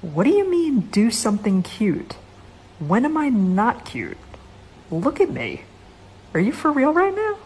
What do you mean, do something cute? When am I not cute? Look at me. Are you for real right now?